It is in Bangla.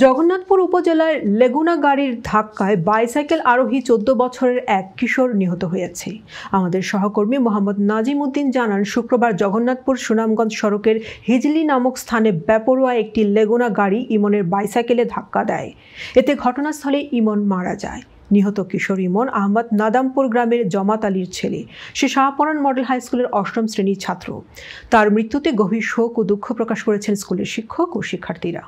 জগন্নাথপুর উপজেলার লেগুনা গাড়ির ধাক্কায় বাইসাইকেল আরোহী চোদ্দ বছরের এক কিশোর নিহত হয়েছে। আমাদের সহকর্মী মোহাম্মদ নাজিম উদ্দিন জানান, শুক্রবার জগন্নাথপুর সুনামগঞ্জ সড়কের হিজলি নামক স্থানে বেপরোয়া একটি লেগুনা গাড়ি ইমনের বাইসাইকেলে ধাক্কা দেয়। এতে ঘটনাস্থলে ইমন মারা যায়। নিহত কিশোর ইমন আহমদ নাদামপুর গ্রামের জমাত আলীর ছেলে। সে শাহপরান মডেল হাই স্কুলের অষ্টম শ্রেণির ছাত্র। তার মৃত্যুতে গভীর শোক ও দুঃখ প্রকাশ করেছেন স্কুলের শিক্ষক ও শিক্ষার্থীরা।